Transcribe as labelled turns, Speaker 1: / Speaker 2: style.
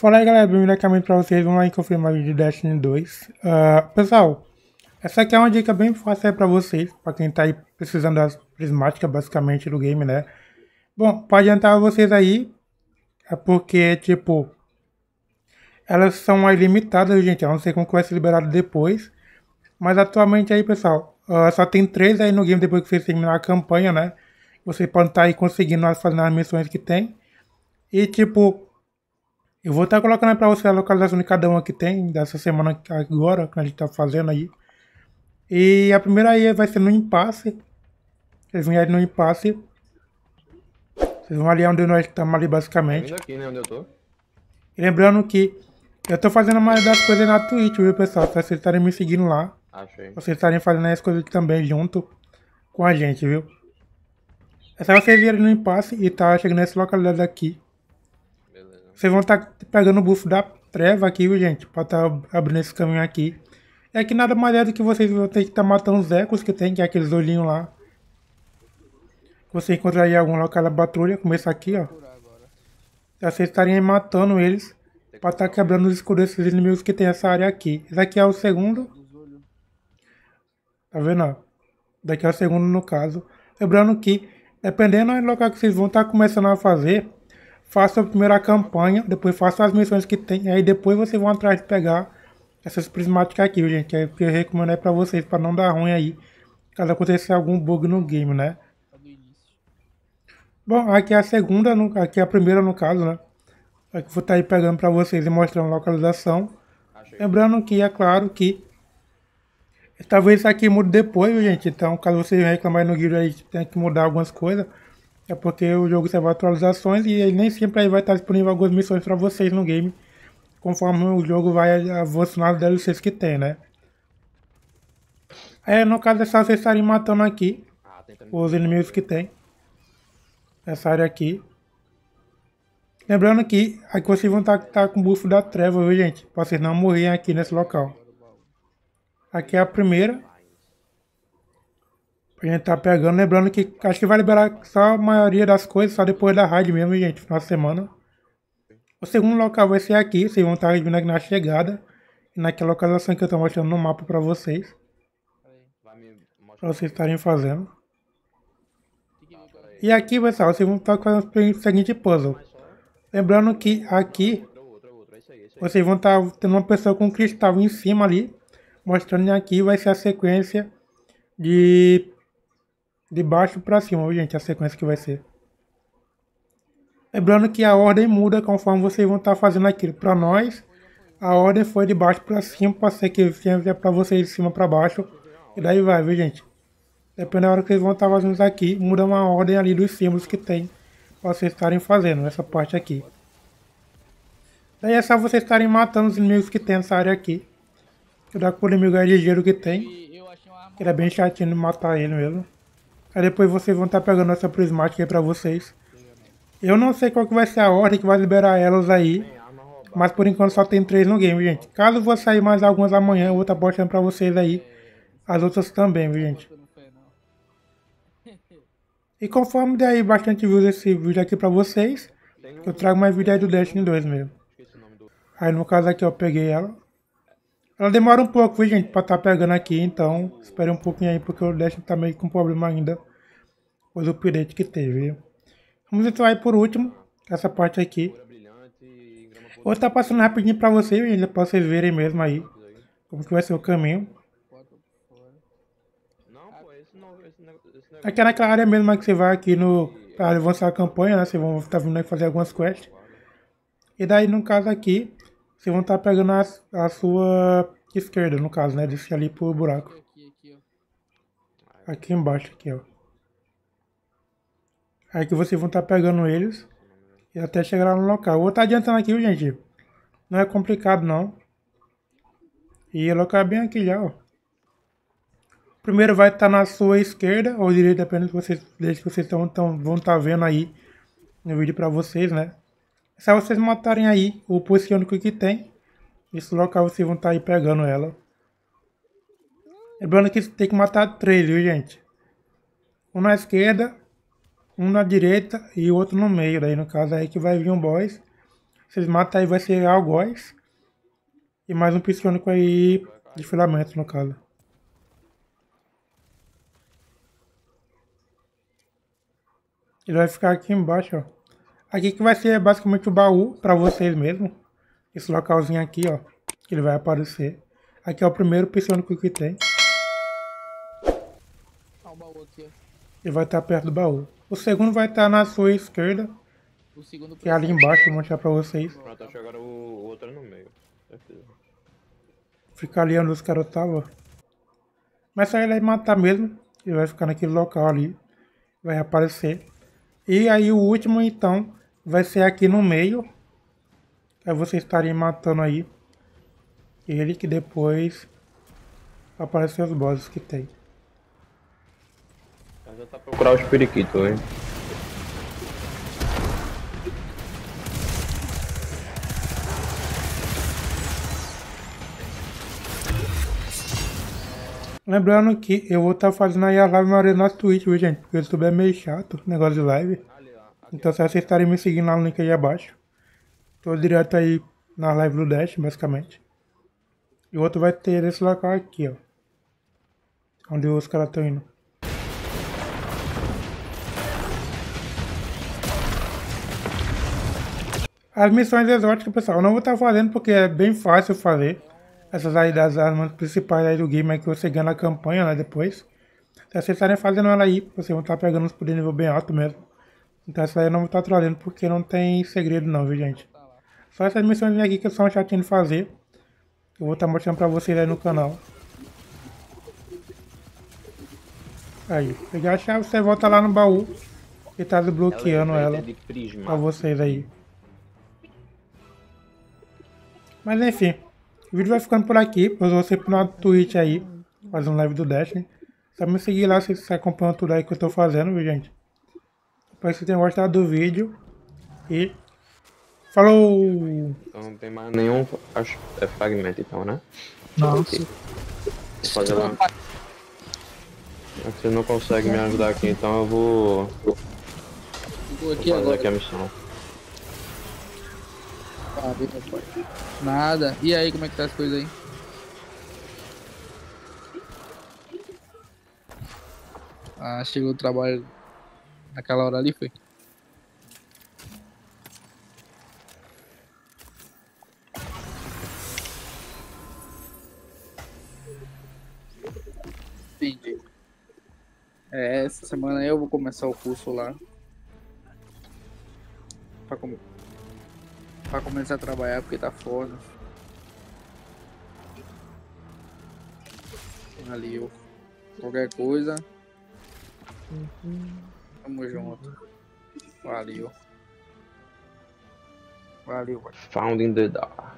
Speaker 1: Fala aí galera, bem-vindo aqui pra vocês, vamos lá em confirmar de Destiny 2 uh, Pessoal, essa aqui é uma dica bem fácil aí pra vocês, pra quem tá aí precisando das prismáticas basicamente do game, né? Bom, pode adiantar vocês aí, é porque tipo Elas são mais limitadas, gente, eu não sei como que vai ser liberado depois. Mas atualmente aí pessoal, uh, só tem três aí no game depois que vocês terminar a campanha, né? Vocês podem estar tá aí conseguindo fazer as missões que tem. E tipo eu vou estar colocando para você a localização de cada uma que tem, dessa semana agora, que a gente está fazendo aí. E a primeira aí vai ser no impasse. Vocês vão ali no impasse. Vocês vão ali onde nós estamos ali basicamente.
Speaker 2: aqui, né, onde eu tô.
Speaker 1: E lembrando que eu tô fazendo mais das coisas na Twitch, viu pessoal? Se vocês estarem me seguindo lá.
Speaker 2: Achei.
Speaker 1: Vocês estarem fazendo as coisas também junto com a gente, viu? É só vocês virem no impasse e tá chegando nessa localidade aqui. Vocês vão estar tá pegando o buff da treva aqui, viu, gente? Pra estar tá abrindo esse caminho aqui. É que nada mais é do que vocês vão ter que estar tá matando os ecos que tem, que é aqueles olhinhos lá. Você encontrar aí algum local da patrulha, como esse aqui, ó. Vocês estarem matando eles pra estar tá quebrando os escudos desses inimigos que tem essa área aqui. Esse aqui é o segundo. Tá vendo, ó? Daqui é o segundo no caso. Lembrando que, dependendo do local que vocês vão estar tá começando a fazer, faça a primeira campanha, depois faça as missões que tem, aí depois vocês vão atrás de pegar essas prismáticas aqui, gente, é, que eu recomendo é pra vocês, pra não dar ruim aí, caso aconteça algum bug no game, né? Bom, aqui é a segunda, aqui é a primeira no caso, né? Aqui eu vou estar tá aí pegando pra vocês e mostrando a localização. Lembrando que, é claro que talvez isso aqui mude depois, viu, gente? Então, caso vocês reclamarem no guia aí, tem que mudar algumas coisas. É porque o jogo serve atualizações e ele nem sempre aí vai estar disponível algumas missões para vocês no game. Conforme o jogo vai avançando nas DLCs que tem, né? É, no caso é só vocês estarem matando aqui os inimigos que tem. Essa área aqui. Lembrando que aqui vocês vão estar, estar com o buff da treva, viu gente? Para vocês não morrerem aqui nesse local. Aqui é a primeira. A gente tá pegando, lembrando que acho que vai liberar só a maioria das coisas só depois da raid mesmo, gente, final de semana. O segundo local vai ser aqui, vocês vão estar vindo aqui na chegada. Naquela localização que eu tô mostrando no mapa pra vocês. Pra vocês estarem fazendo. E aqui, pessoal, vocês vão estar fazendo o seguinte puzzle. Lembrando que aqui, vocês vão estar tendo uma pessoa com um cristal em cima ali. Mostrando aqui vai ser a sequência de de baixo para cima, gente, a sequência que vai ser. Lembrando que a ordem muda conforme vocês vão estar tá fazendo aquilo. Para nós, a ordem foi de baixo para cima, pode ser que é para vocês de cima para baixo. E daí vai, viu, gente? Dependendo da hora que vocês vão estar tá fazendo isso aqui, muda uma ordem ali dos símbolos que tem para vocês estarem fazendo, nessa parte aqui. Daí é só vocês estarem matando os inimigos que tem nessa área aqui. Que dá com o inimigo é ligeiro que tem. Ele é bem chatinho de matar ele mesmo. Aí depois vocês vão estar tá pegando essa prismática aí pra vocês. Eu não sei qual que vai ser a ordem que vai liberar elas aí. Mas por enquanto só tem três no game, gente. Caso vou sair mais algumas amanhã, eu vou estar tá postando pra vocês aí. As outras também, gente. E conforme der aí bastante views esse vídeo aqui pra vocês, eu trago mais vídeo aí do Destiny 2 mesmo. Aí no caso aqui eu peguei ela. Ela demora um pouco, gente, pra estar tá pegando aqui, então espere um pouquinho aí, porque o Destiny tá meio com problema ainda. Pois o que teve? Vamos então aí por último, essa parte aqui. Vou estar tá passando rapidinho pra vocês, ainda pra vocês verem mesmo aí, como que vai ser o caminho. Aqui é naquela área mesmo que você vai aqui no... Pra avançar a campanha, né? Vocês vão estar tá vindo aí fazer algumas quests. E daí, no caso aqui, vocês vão estar tá pegando a, a, sua esquerda, no caso, né? Descer ali pro buraco. Aqui embaixo, aqui, ó. Aí que vocês vão estar tá pegando eles. E até chegar lá no local. Eu vou estar tá adiantando aqui, viu, gente? Não é complicado, não. E o local é bem aqui já, ó. Primeiro vai estar tá na sua esquerda ou direita, dependendo de vocês, desde que vocês tão, tão, vão estar tá vendo aí no vídeo para vocês, né? Só vocês matarem aí o posicionamento que tem. Esse local vocês vão estar tá aí pegando ela. Lembrando que tem que matar três, viu, gente? Um na esquerda, um na direita e o outro no meio. Daí, no caso, aí que vai vir um boss. Vocês matam aí, vai ser algoz. E mais um psionico aí de filamento, no caso. Ele vai ficar aqui embaixo, ó. Aqui que vai ser basicamente o baú para vocês mesmo. Esse localzinho aqui, ó. Que ele vai aparecer. Aqui é o primeiro psionico que tem.
Speaker 2: Ah, o baú aqui, ó.
Speaker 1: Ele vai estar perto do baú. O segundo vai estar na sua esquerda.
Speaker 2: O segundo
Speaker 1: Que é ali embaixo, vou mostrar pra vocês.
Speaker 3: Pronto, acho que agora o, outro no meio. Certeza.
Speaker 1: Fica ali onde os caras estavam. Mas só ele vai matar mesmo. Ele vai ficar naquele local ali. Vai aparecer. E aí o último então vai ser aqui no meio. Aí vocês estarem matando aí. Ele que depois vai aparecer os bosses que tem.
Speaker 3: Mas já tá procurar os periquitos, hein?
Speaker 1: Lembrando que eu vou estar fazendo aí a live maioria na Twitch, viu gente? Porque o YouTube é meio chato, negócio de live. Então se vocês estarem me seguindo lá no link aí abaixo. Tô direto aí na live do Dash, basicamente. E o outro vai ter esse local aqui, ó. Onde os caras estão indo. As missões exóticas, pessoal, eu não vou estar fazendo porque é bem fácil fazer. Essas aí das armas principais aí do game é que você ganha na campanha, né, depois. Se vocês estarem fazendo ela aí, vocês vão estar pegando os poderes nível bem alto mesmo. Então essa aí eu não vou estar trazendo porque não tem segredo não, viu gente. Só essas missões aqui que são chatinhas de fazer. Eu vou estar mostrando pra vocês aí no canal. Aí, pegar a chave, você volta lá no baú. E tá desbloqueando
Speaker 3: é
Speaker 1: ela
Speaker 3: prisma.
Speaker 1: pra vocês aí. Mas enfim, o vídeo vai ficando por aqui. Eu vou sempre na Twitch aí, fazer um live do Dash, né? Só me seguir lá se você acompanha tudo aí que eu tô fazendo, viu gente? Espero que vocês tenham gostado do vídeo. E falou!
Speaker 3: Então não tem mais nenhum. Acho é fragmento então, né?
Speaker 2: Não.
Speaker 3: Vou fazer lá. Você não consegue me ajudar aqui, então eu vou, vou
Speaker 2: aqui
Speaker 3: fazer
Speaker 2: agora.
Speaker 3: aqui a missão.
Speaker 2: Ah. Nada. E aí, como é que tá as coisas aí? Ah, chegou o trabalho naquela hora ali, foi? Entendi. É, essa semana eu vou começar o curso lá. Pra, com... pra começar a trabalhar, porque tá foda. Valeu. Qualquer coisa. Tamo junto. Valeu. Valeu.
Speaker 3: Found in the dark.